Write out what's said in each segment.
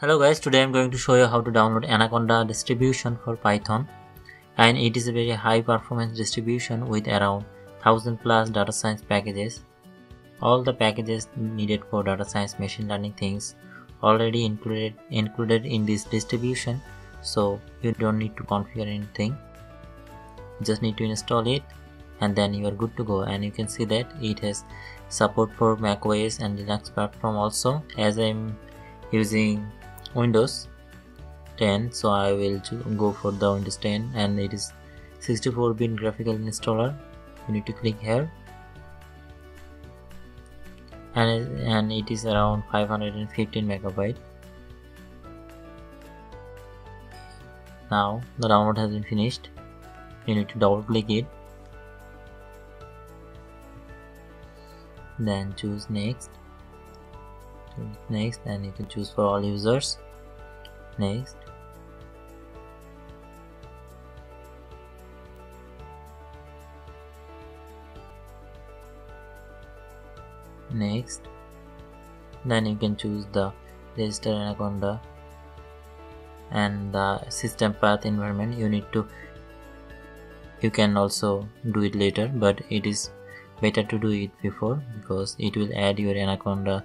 Hello guys, today I'm going to show you how to download Anaconda distribution for Python and it is a very high performance distribution with around 1000 plus data science packages. All the packages needed for data science machine learning things already included included in this distribution so you don't need to configure anything. Just need to install it and then you are good to go and you can see that it has support for macOS and Linux platform also as I'm using Windows 10 so I will go for the Windows 10 and it is 64 bit graphical installer. You need to click here. And, and it is around 515 megabyte. Now the download has been finished. You need to double click it. Then choose next. Choose next and you can choose for all users next. Next. Then you can choose the register anaconda and the system path environment. You need to you can also do it later but it is better to do it before because it will add your anaconda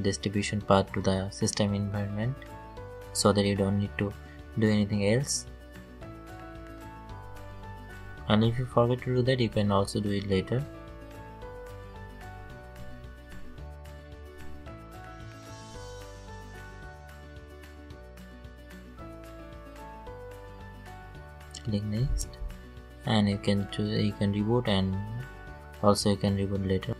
distribution path to the system environment so that you don't need to do anything else. And if you forget to do that you can also do it later. Click next. And you can choose you can reboot and also you can reboot later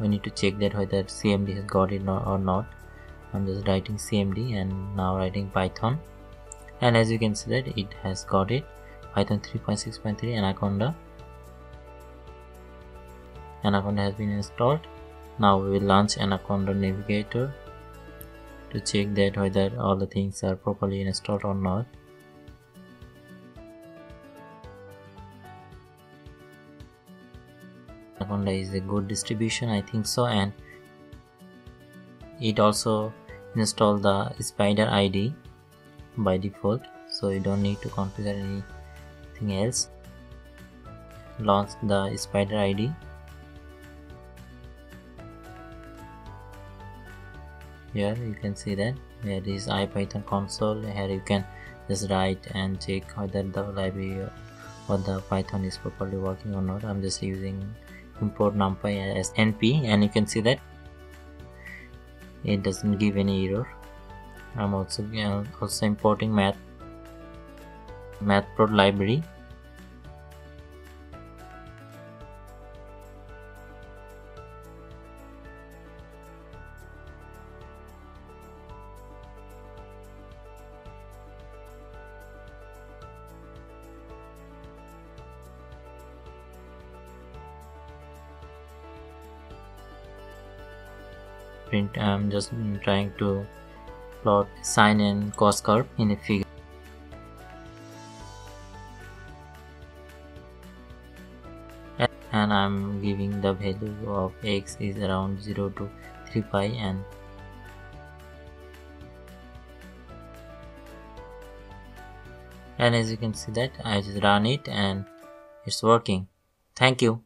we need to check that whether cmd has got it or not. I'm just writing cmd and now writing python. And as you can see that it has got it. Python 3.6.3 anaconda. Anaconda has been installed. Now we will launch anaconda navigator to check that whether all the things are properly installed or not Anaconda is a good distribution I think so and it also install the Spyder ID by default so you don't need to configure anything else. Launch the Spyder ID here you can see that. Here is ipython console. Here you can just write and check whether the library or the python is properly working or not. I'm just using import numpy as np and you can see that it doesn't give any error. I'm also uh, also importing math matplotlib library print. I'm just trying to plot sine and cos curve in a figure. And I'm giving the value of x is around 0 to 3 pi and and as you can see that I just run it and it's working. Thank you